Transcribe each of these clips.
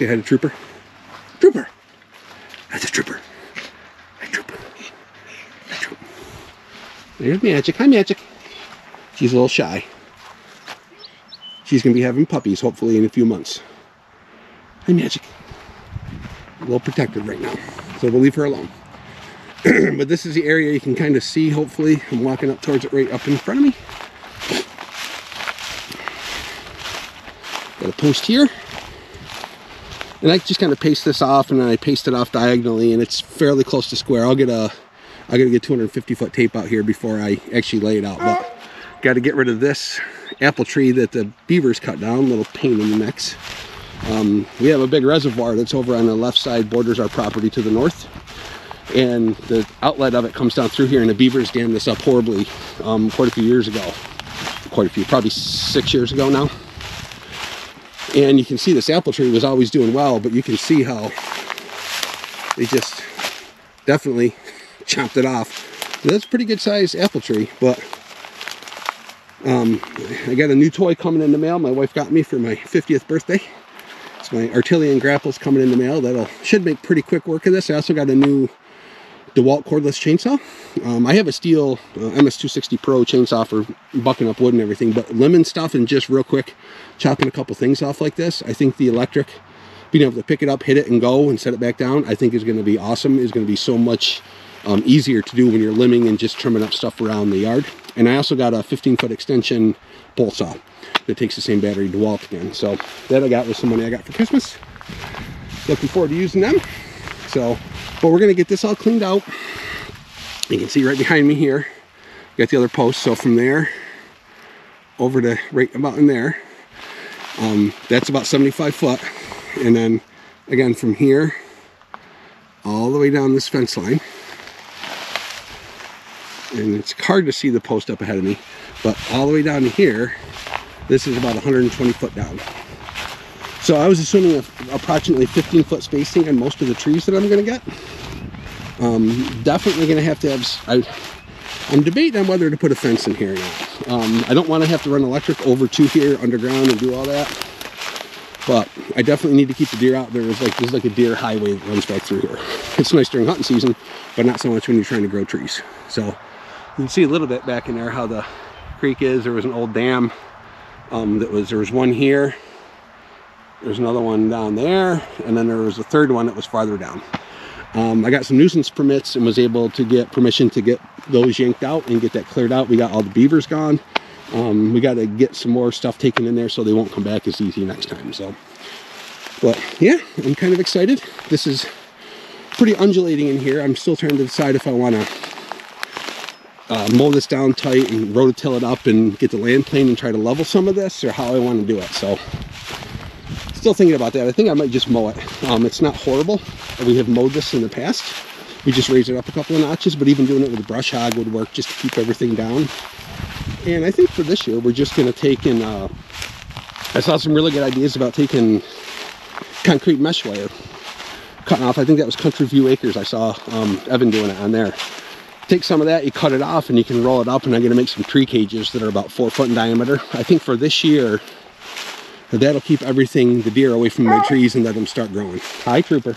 Say hi to Trooper. Trooper! That's a Trooper. Hi, Trooper. Hi, Trooper. There's Magic. Hi, Magic. She's a little shy. She's going to be having puppies, hopefully, in a few months. Hi, Magic. A little protected right now, so we'll leave her alone. but this is the area you can kind of see, hopefully. I'm walking up towards it right up in front of me. Got a post here. And I just kind of paced this off and then I paced it off diagonally and it's fairly close to square. I'll get a, I gotta get 250 foot tape out here before I actually lay it out. But got to get rid of this apple tree that the beavers cut down, little pain in the necks. Um, we have a big reservoir that's over on the left side, borders our property to the north. And the outlet of it comes down through here and the beavers dammed this up horribly um, quite a few years ago. Quite a few, probably six years ago now and you can see this apple tree was always doing well but you can see how they just definitely chopped it off. That's a pretty good sized apple tree but um, I got a new toy coming in the mail. My wife got me for my 50th birthday. It's my Artillery grapples coming in the mail. That'll should make pretty quick work of this. I also got a new DeWalt cordless chainsaw. Um, I have a Stihl uh, MS260 Pro chainsaw for bucking up wood and everything, but lemon stuff and just real quick chopping a couple things off like this, I think the electric, being able to pick it up, hit it and go and set it back down, I think is going to be awesome. Is going to be so much um, easier to do when you're limbing and just trimming up stuff around the yard. And I also got a 15 foot extension pole saw that takes the same battery DeWalt again. So that I got with some money I got for Christmas. Looking forward to using them. So but we're to get this all cleaned out. You can see right behind me here, got the other post. So from there over to right about in there, um, that's about 75 foot. And then again from here all the way down this fence line. And it's hard to see the post up ahead of me, but all the way down here, this is about 120 foot down. So I was assuming a, approximately 15 foot spacing on most of the trees that I'm going to get. Um, definitely going to have to have, I, I'm debating on whether to put a fence in here now. Um, I don't want to have to run electric over to here underground and do all that. But I definitely need to keep the deer out. There is like there's like a deer highway that runs back through here. It's nice during hunting season, but not so much when you're trying to grow trees. So you can see a little bit back in there how the creek is. There was an old dam um, that was there was one here there's another one down there, and then there was a third one that was farther down. Um, I got some nuisance permits and was able to get permission to get those yanked out and get that cleared out. We got all the beavers gone. Um, we got to get some more stuff taken in there so they won't come back as easy next time. So, but yeah, I'm kind of excited. This is pretty undulating in here. I'm still trying to decide if I want to uh, mow this down tight and rototill it up and get the land plane and try to level some of this or how I want to do it. So Still thinking about that. I think I might just mow it. Um, it's not horrible. We have mowed this in the past. We just raised it up a couple of notches, but even doing it with a brush hog would work just to keep everything down. And I think for this year, we're just going to take and uh, I saw some really good ideas about taking concrete mesh wire, cutting off. I think that was Country View Acres. I saw um, Evan doing it on there. Take some of that, you cut it off, and you can roll it up, and I'm going to make some tree cages that are about four foot in diameter. I think for this year, that'll keep everything, the deer away from my trees and let them start growing. Hi, Trooper.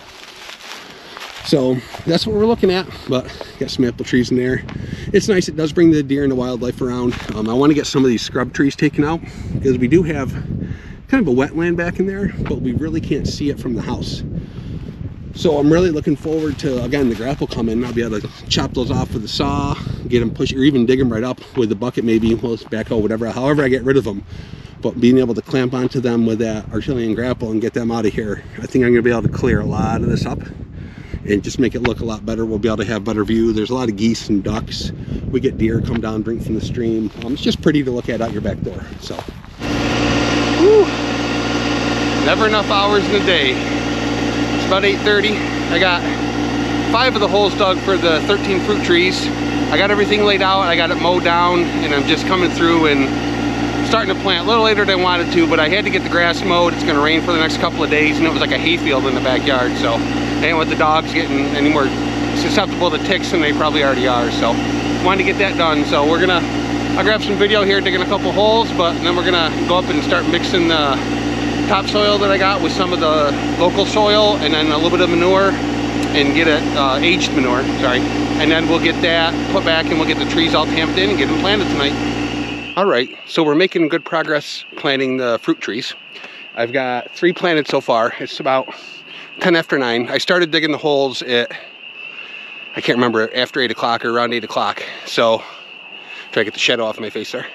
So that's what we're looking at, but got some apple trees in there. It's nice, it does bring the deer and the wildlife around. Um, I want to get some of these scrub trees taken out because we do have kind of a wetland back in there, but we really can't see it from the house. So I'm really looking forward to, again, the grapple coming. I'll be able to chop those off with a saw, get them push, or even dig them right up with the bucket maybe, well, it's backhoe, whatever, however I get rid of them but being able to clamp onto them with that Artillery grapple and get them out of here, I think I'm gonna be able to clear a lot of this up and just make it look a lot better. We'll be able to have better view. There's a lot of geese and ducks. We get deer come down, drink from the stream. Um, it's just pretty to look at out your back door, so. Whew. Never enough hours in the day. It's about 8.30. I got five of the holes dug for the 13 fruit trees. I got everything laid out. I got it mowed down and I'm just coming through and starting to plant a little later than I wanted to, but I had to get the grass mowed. It's gonna rain for the next couple of days, and it was like a hayfield in the backyard, so I didn't want the dogs getting any more susceptible to ticks than they probably already are, so wanted to get that done. So we're gonna, I'll grab some video here digging a couple holes, but then we're gonna go up and start mixing the topsoil that I got with some of the local soil and then a little bit of manure and get it uh, aged manure, sorry. And then we'll get that put back and we'll get the trees all tamped in and get them planted tonight. All right, so we're making good progress planting the fruit trees. I've got three planted so far. It's about 10 after 9. I started digging the holes at, I can't remember, after 8 o'clock or around 8 o'clock. So, try to get the shadow off my face there.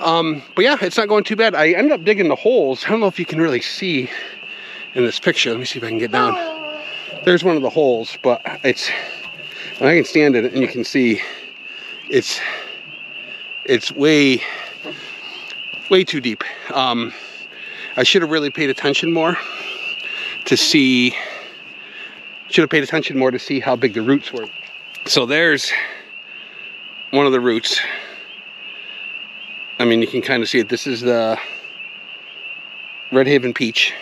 Um, but yeah, it's not going too bad. I ended up digging the holes. I don't know if you can really see in this picture. Let me see if I can get down. There's one of the holes, but it's, I can stand it and you can see it's, it's way, way too deep. Um, I should have really paid attention more to see, should have paid attention more to see how big the roots were. So there's one of the roots. I mean, you can kind of see it. This is the Red Haven peach.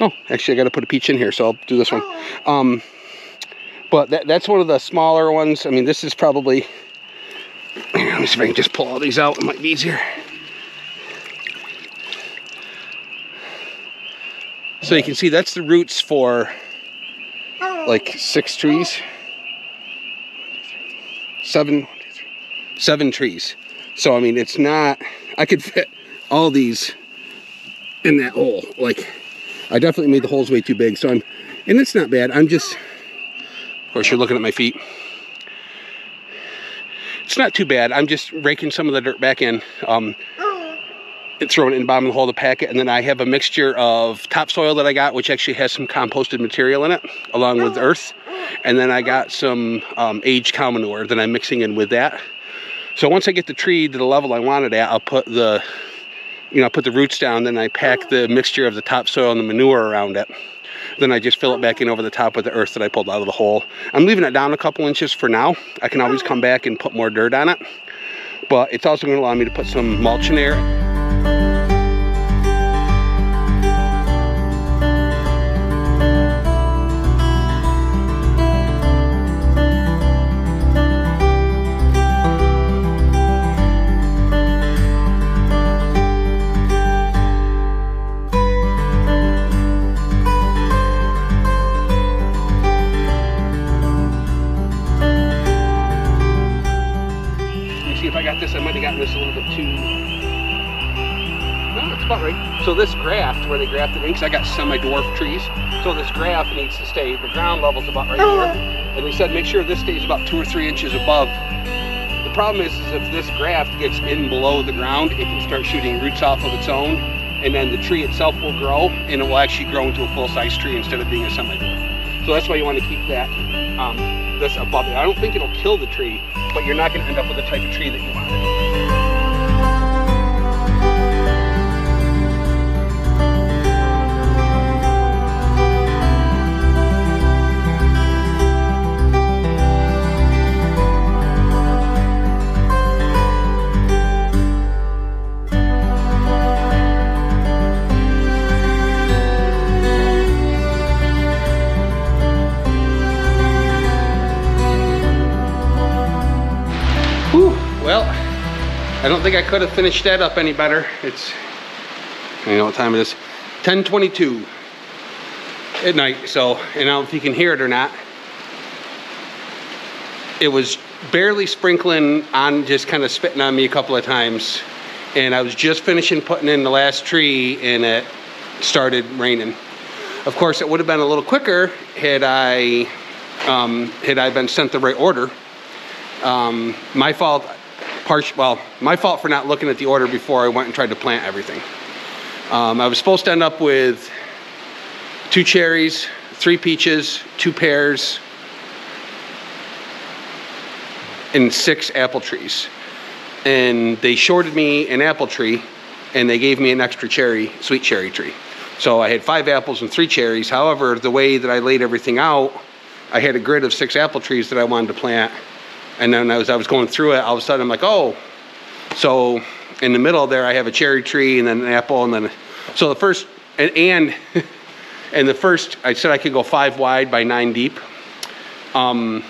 Oh, actually, I got to put a peach in here, so I'll do this one. Um, but that, that's one of the smaller ones. I mean, this is probably, let me see if I can just pull all these out. It might be easier. So you can see that's the roots for like six trees. Seven, seven trees. So I mean, it's not, I could fit all these in that hole. Like, I definitely made the holes way too big. So I'm, and it's not bad. I'm just, of course you're looking at my feet. It's not too bad. I'm just raking some of the dirt back in. Um, and throwing it in the bottom of the hole of the packet. And then I have a mixture of topsoil that I got, which actually has some composted material in it, along with earth. And then I got some um, aged cow manure that I'm mixing in with that. So once I get the tree to the level I want it at, I'll put the, you know, I'll put the roots down, then I pack the mixture of the topsoil and the manure around it. Then I just fill it back in over the top with the earth that I pulled out of the hole. I'm leaving it down a couple inches for now. I can always oh. come back and put more dirt on it. But it's also going to allow me to put some mulch in there. So this graft, where they grafted in, because I got semi-dwarf trees, so this graft needs to stay, the ground level's about right here. And we said make sure this stays about two or three inches above. The problem is, is if this graft gets in below the ground, it can start shooting roots off of its own, and then the tree itself will grow, and it will actually grow into a full-size tree instead of being a semi-dwarf. So that's why you want to keep that, um, this above it. I don't think it'll kill the tree, but you're not going to end up with the type of tree that you want. I don't think I could have finished that up any better. It's, you know what time it is, 1022 at night. So, and I don't know if you can hear it or not. It was barely sprinkling on, just kind of spitting on me a couple of times. And I was just finishing putting in the last tree and it started raining. Of course, it would have been a little quicker had I, um, had I been sent the right order. Um, my fault, part, well, my fault for not looking at the order before I went and tried to plant everything. Um, I was supposed to end up with two cherries, three peaches, two pears, and six apple trees. And they shorted me an apple tree and they gave me an extra cherry, sweet cherry tree. So I had five apples and three cherries. However, the way that I laid everything out, I had a grid of six apple trees that I wanted to plant and then as I was going through it, all of a sudden I'm like, oh. So in the middle there, I have a cherry tree and then an apple and then, so the first, and, and, and the first, I said I could go five wide by nine deep. Um,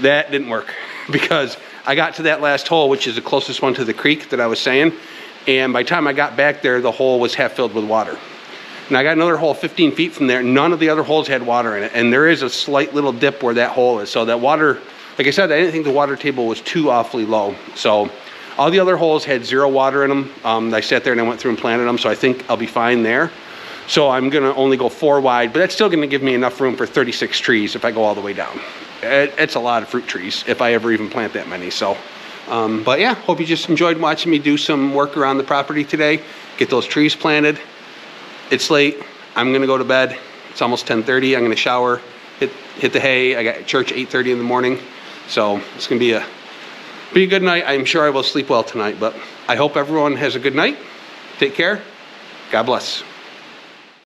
that didn't work because I got to that last hole, which is the closest one to the creek that I was saying, And by the time I got back there, the hole was half filled with water. And I got another hole 15 feet from there. None of the other holes had water in it. And there is a slight little dip where that hole is. So that water, like I said, I didn't think the water table was too awfully low. So all the other holes had zero water in them. Um, I sat there and I went through and planted them. So I think I'll be fine there. So I'm gonna only go four wide, but that's still gonna give me enough room for 36 trees if I go all the way down. It, it's a lot of fruit trees if I ever even plant that many. So, um, but yeah, hope you just enjoyed watching me do some work around the property today. Get those trees planted. It's late. I'm gonna go to bed. It's almost 10:30. I'm gonna shower, hit hit the hay. I got church 8:30 in the morning, so it's gonna be a be a good night. I'm sure I will sleep well tonight. But I hope everyone has a good night. Take care. God bless.